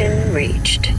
Reached.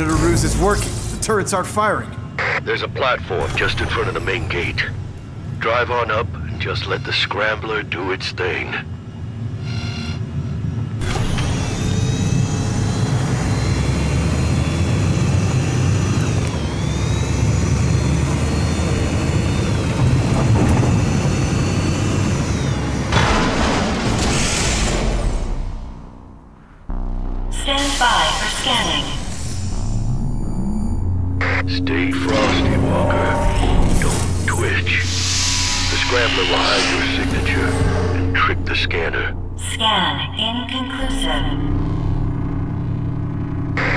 Senator Ruse is working. The turrets aren't firing. There's a platform just in front of the main gate. Drive on up and just let the Scrambler do its thing.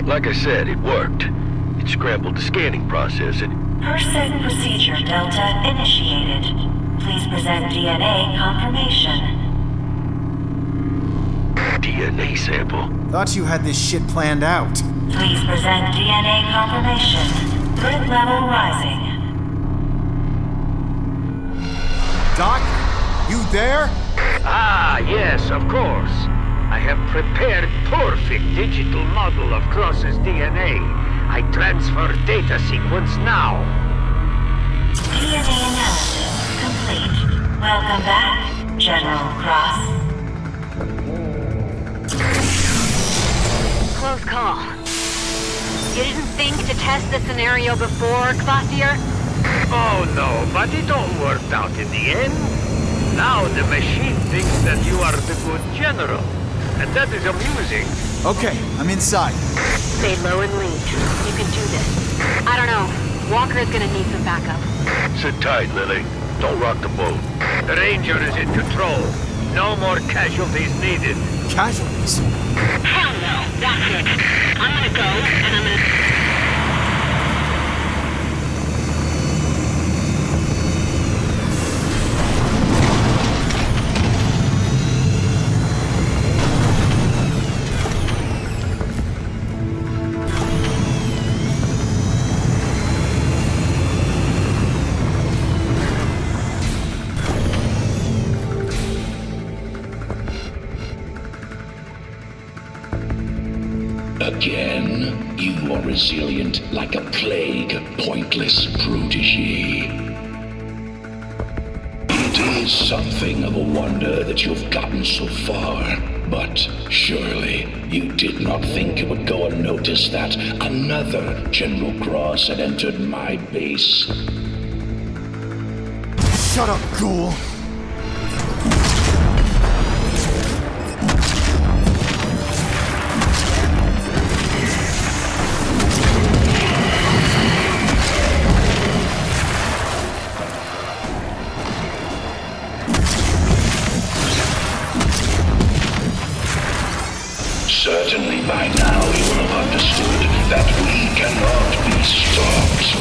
Like I said, it worked. It scrambled the scanning process and Person procedure Delta initiated. Please present DNA confirmation. DNA sample. Thought you had this shit planned out. Please present DNA confirmation. Grid level rising. Doc, you there? Ah, yes, of course. I have prepared perfect digital model of Cross's DNA. I transfer data sequence now. DNA analysis complete. Welcome back, General Cross. Close call. You didn't think to test the scenario before, Kvasir? Oh no, but it all worked out in the end. Now the machine thinks that you are the good general. And that is amusing. Okay, I'm inside. Stay low and lean. You can do this. I don't know. Walker is gonna need some backup. Sit tight, Lily. Don't rock the boat. The Ranger is in control. No more casualties needed. Casualties? Hell no. That's it. I'm gonna go, and I'm gonna... resilient like a plague, pointless protege. It is something of a wonder that you've gotten so far, but surely you did not think it would go unnoticed that another General Cross had entered my base. Shut up, ghoul! By now you will have understood that we cannot be stopped.